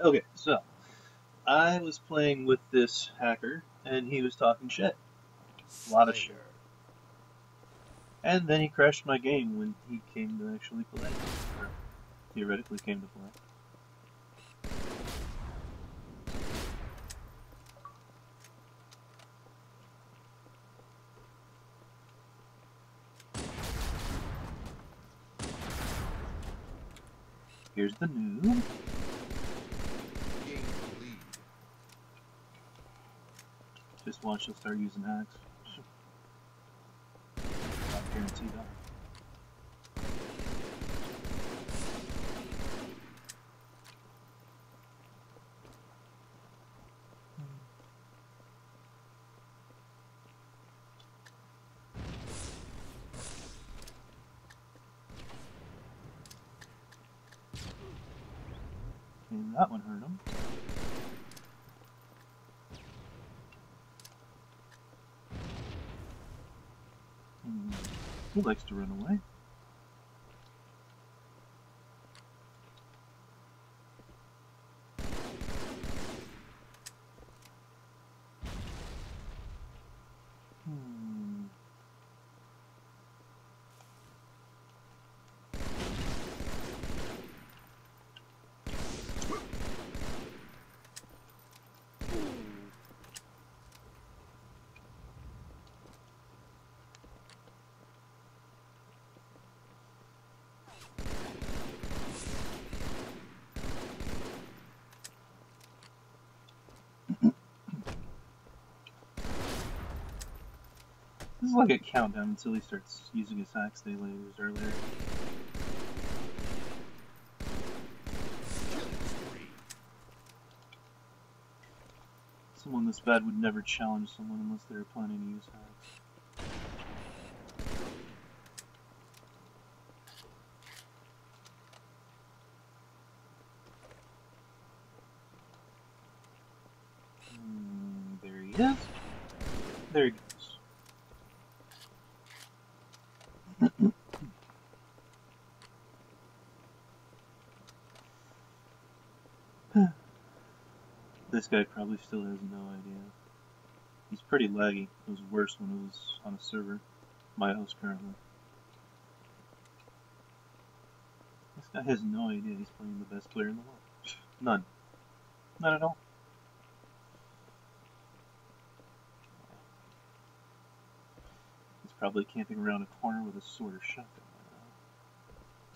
Okay, so I was playing with this hacker, and he was talking shit. A lot of shit. And then he crashed my game when he came to actually play, or theoretically came to play. Here's the noob. Just watch he'll start using hacks. I guarantee that. Hmm. And that one hurt him. Hmm. He likes to run away. This is like a countdown until he starts using his hacks they used earlier. Someone this bad would never challenge someone unless they were planning to use hacks. Hmm, there he is. There he goes. This guy probably still has no idea. He's pretty laggy. It was worse when it was on a server. My house currently. This guy has no idea he's playing the best player in the world. None. None at all. Probably camping around a corner with a sword or shotgun.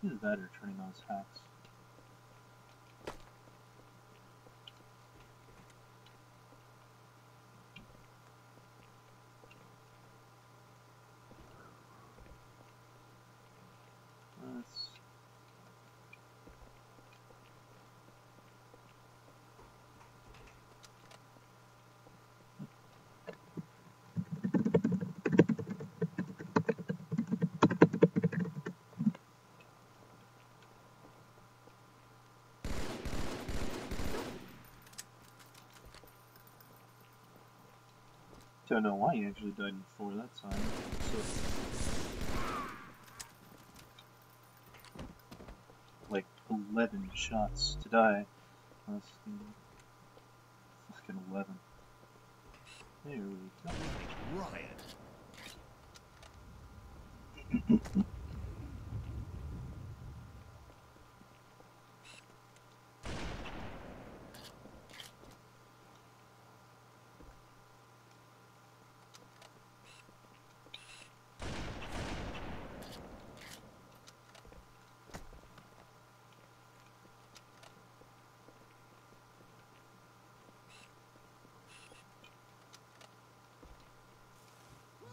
Either that or turning on his hacks. I don't know why he actually died before that time. So, like 11 shots to die. Let's see. Fucking 11. There we go. Riot.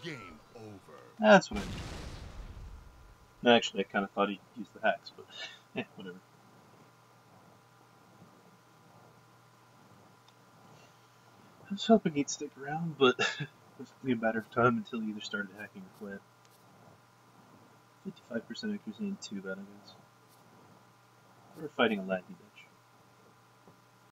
Game over. That's what I mean. Actually, I kind of thought he'd use the hacks, but eh, whatever. I was hoping he'd stick around, but it was only a matter of time until he either started hacking or quit. 55% accuracy ain't too bad, I guess. We're fighting a day.